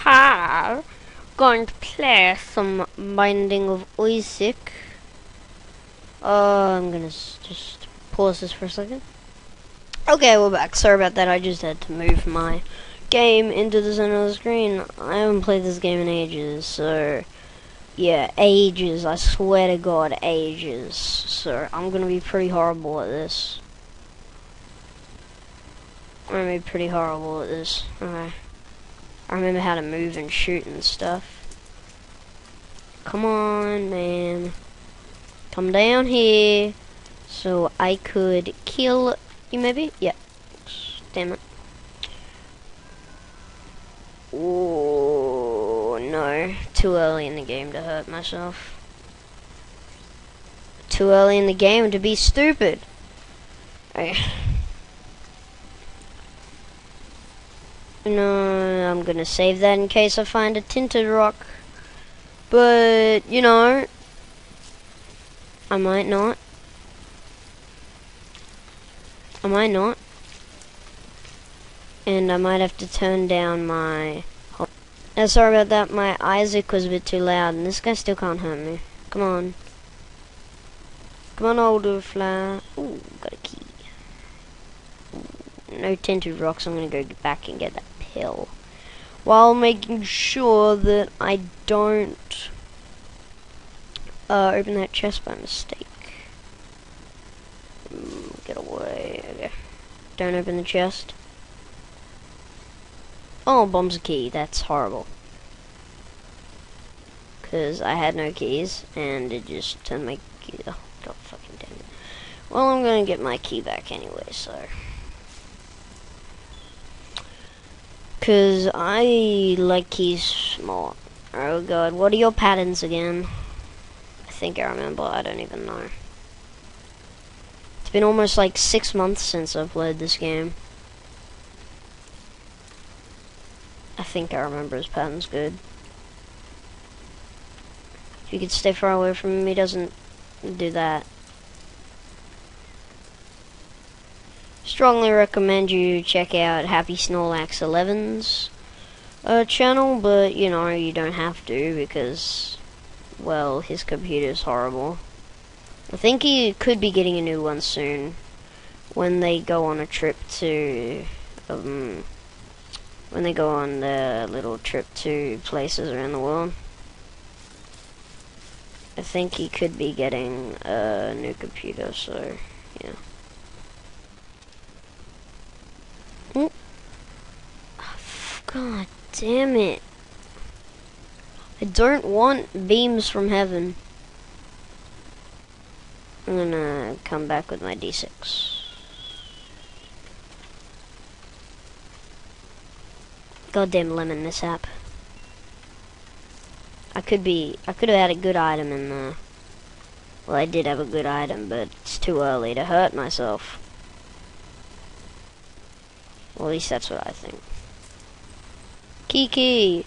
hi. Going to play some Binding of Isaac. Uh, I'm gonna just pause this for a second. Okay, we're back. Sorry about that. I just had to move my game into the center of the screen. I haven't played this game in ages, so yeah, ages. I swear to God, ages. So I'm gonna be pretty horrible at this. I'm gonna be pretty horrible at this. Okay. I remember how to move and shoot and stuff. Come on, man. Come down here so I could kill you maybe? Yeah. Damn it. Oh no. Too early in the game to hurt myself. Too early in the game to be stupid. I No, I'm gonna save that in case I find a tinted rock. But, you know, I might not. I might not. And I might have to turn down my... Uh, sorry about that, my Isaac was a bit too loud, and this guy still can't hurt me. Come on. Come on, older fly. Ooh, got a key. No tinted rocks, I'm gonna go back and get that pill. While making sure that I don't uh, open that chest by mistake. Mm, get away. Okay. Don't open the chest. Oh, bomb's a key. That's horrible. Because I had no keys, and it just turned my key... Oh, God fucking damn it. Well, I'm going to get my key back anyway, so... Because I like keys more. Oh, God. What are your patterns again? I think I remember. I don't even know. It's been almost like six months since I've played this game. I think I remember his patterns good. If you could stay far away from him, he doesn't do that. Strongly recommend you check out Happy Snorlax 11's uh, channel, but you know, you don't have to because, well, his computer's horrible. I think he could be getting a new one soon when they go on a trip to, um, when they go on the little trip to places around the world. I think he could be getting a new computer, so, yeah. Oh. God damn it. I don't want beams from heaven. I'm gonna come back with my d6. Goddamn lemon mishap. I could be, I could have had a good item in there. Well, I did have a good item, but it's too early to hurt myself. Well, at least that's what I think. Kiki!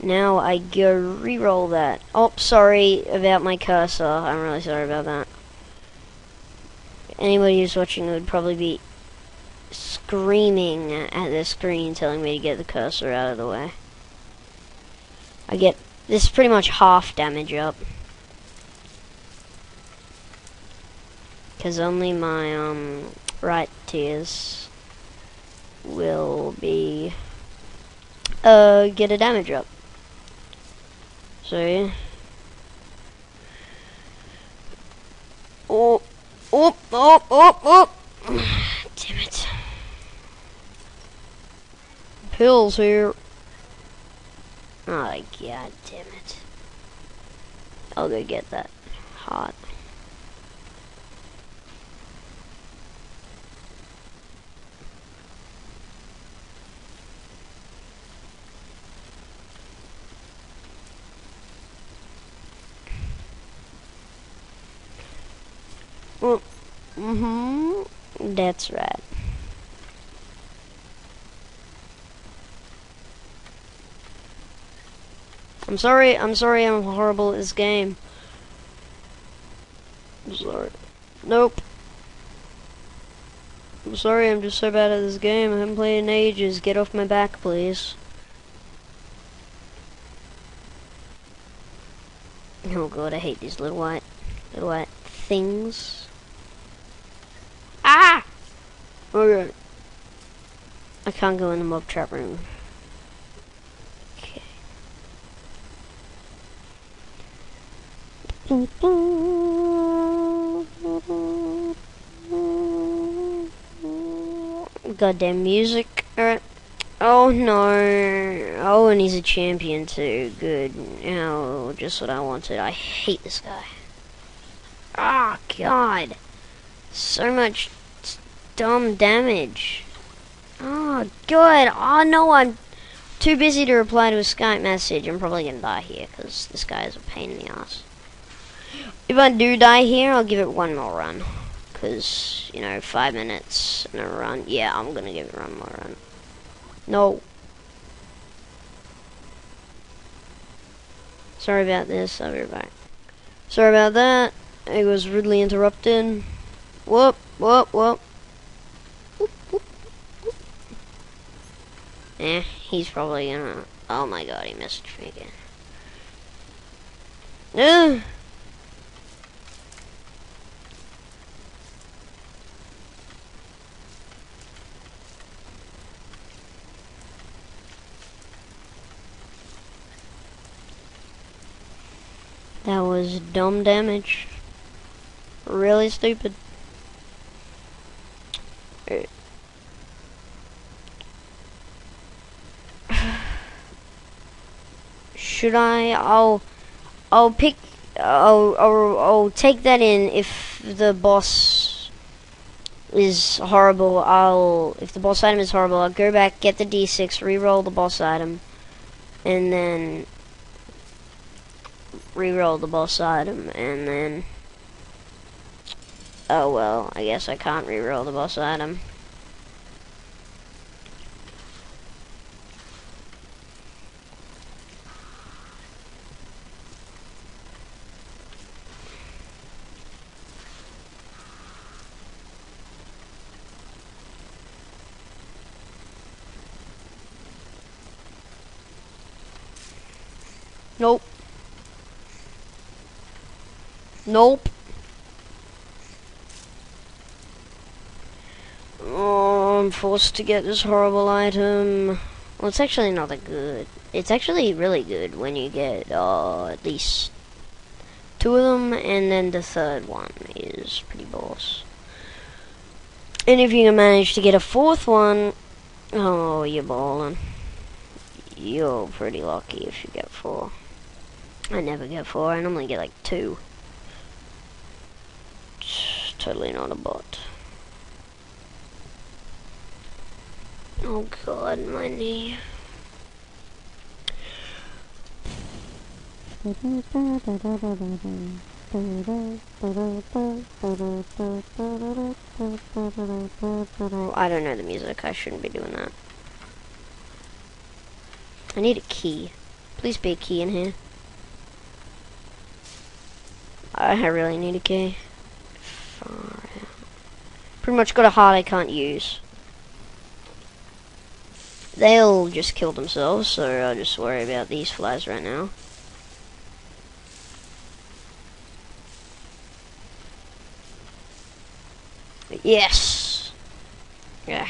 Now I go re-roll that. Oh, sorry about my cursor. I'm really sorry about that. Anybody who's watching would probably be screaming at the screen telling me to get the cursor out of the way. I get this pretty much half damage up. Cause only my um right tears will be uh get a damage up. So yeah. Oh oh oh oh oh damn it. Pills here. Oh, god damn it. I'll go get that hot. Mm hmm That's right. I'm sorry, I'm sorry I'm horrible at this game. I'm sorry. Nope. I'm sorry I'm just so bad at this game. I haven't played in ages. Get off my back, please. Oh god, I hate these little white, little white things. Okay. I can't go in the mob trap room. Okay. Goddamn music. Alright. Oh no. Oh, and he's a champion too. Good. Oh, just what I wanted. I hate this guy. Ah, oh, God. So much dumb damage. Oh, good. Oh, no, I'm too busy to reply to a Skype message. I'm probably going to die here because this guy is a pain in the ass. If I do die here, I'll give it one more run. Because, you know, five minutes and a run. Yeah, I'm going to give it one more run. No. Sorry about this. I'll be back. Sorry about that. It was rudely interrupted. Whoop, whoop. whoop, whoop, whoop. Eh, he's probably gonna... Oh my god, he missed me again. Ugh. That was dumb damage. Really stupid. Should I? I'll, I'll pick. I'll, I'll, I'll take that in if the boss is horrible. I'll, if the boss item is horrible, I'll go back, get the D6, re-roll the boss item, and then re-roll the boss item, and then... Oh well, I guess I can't re-roll the boss item. Nope. Nope. Oh, I'm forced to get this horrible item. Well, it's actually not that good. It's actually really good when you get uh, at least two of them, and then the third one is pretty boss. And if you can manage to get a fourth one, oh, you're balling. You're pretty lucky if you get four. I never get four, I normally get like two totally not a bot. Oh god, my knee. I don't know the music, I shouldn't be doing that. I need a key. Please be a key in here. I really need a key. Pretty much got a heart I can't use. They'll just kill themselves, so I'll just worry about these flies right now. Yes! Yeah.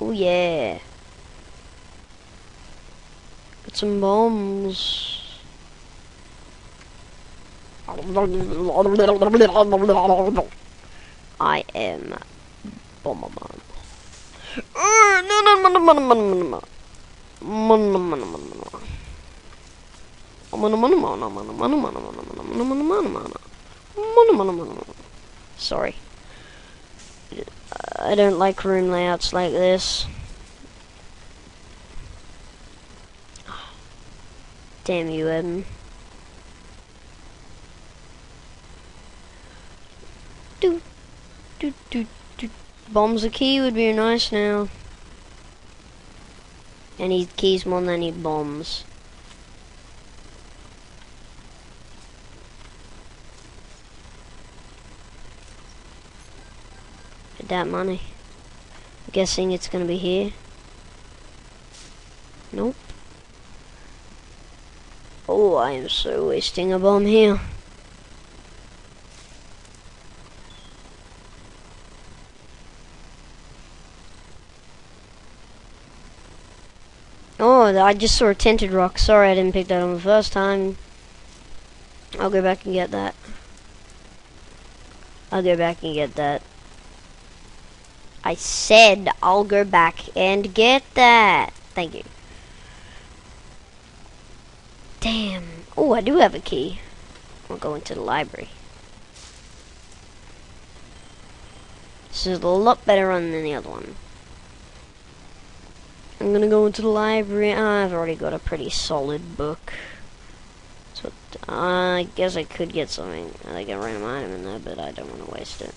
Oh yeah. Got some bombs. I am Bomberman. Sorry. I don't like room layouts like this. Damn you, Evan. do, do, do, do. Bombs a key would be nice now. I need keys more than need bombs. That money. I'm guessing it's gonna be here. Nope. Oh, I am so wasting a bomb here. Oh, I just saw a tinted rock. Sorry I didn't pick that on the first time. I'll go back and get that. I'll go back and get that. I said I'll go back and get that. Thank you. Damn. Oh, I do have a key. I'll go into the library. This is a lot better run than the other one. I'm gonna go into the library. I've already got a pretty solid book. So uh, I guess I could get something, like a random item in there, but I don't want to waste it.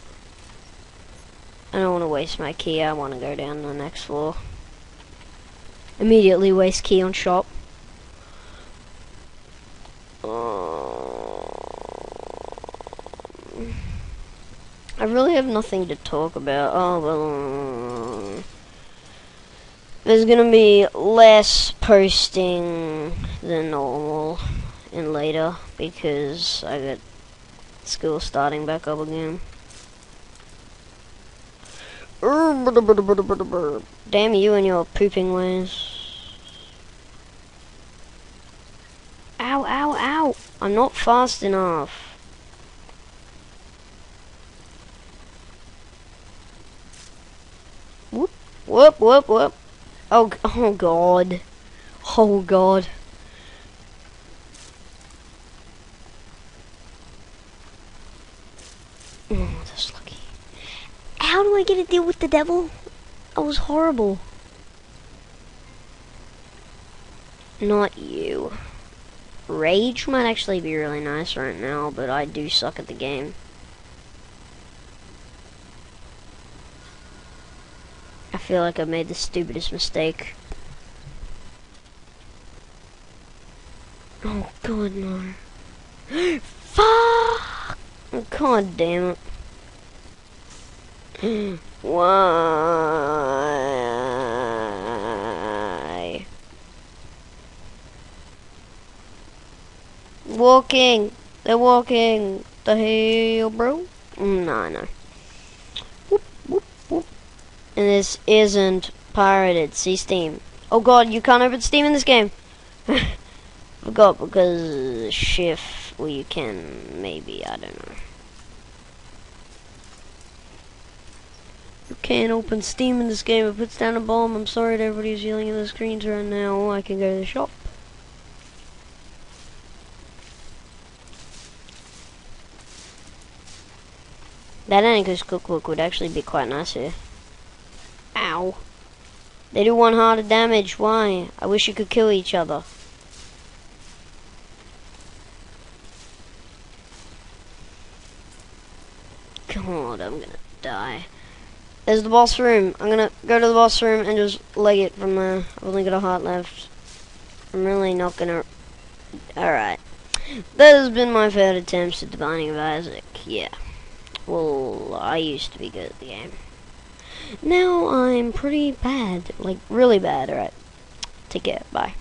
I don't want to waste my key. I want to go down to the next floor. Immediately waste key on shop. I really have nothing to talk about. Oh, well. There's gonna be less posting than normal in later because I got school starting back up again. Damn you and your pooping ways. Ow, ow, ow! I'm not fast enough. Whoop, whoop, whoop, whoop. Oh, oh god. Oh god. Oh, that's lucky. How do I get a deal with the devil? That was horrible. Not you. Rage might actually be really nice right now, but I do suck at the game. Feel like I made the stupidest mistake. Oh god no. Fuck! God damn it. Why? Walking! They're walking! The hell, bro? Mm, nah, no and this isn't pirated. See Steam. Oh god, you can't open Steam in this game. Oh, Forgot because shift. Well, you can maybe. I don't know. You can't open Steam in this game. It puts down a bomb. I'm sorry to everybody who's yelling at the screens right now. I can go to the shop. That Anarchist Cookbook would actually be quite nice here. They do one heart of damage. Why? I wish you could kill each other. God, I'm gonna die. There's the boss room. I'm gonna go to the boss room and just leg it from there. I've only got a heart left. I'm really not gonna... Alright. That has been my failed attempts at the Binding of Isaac. Yeah. Well, I used to be good at the game. Now I'm pretty bad, like really bad. Alright, take care, bye.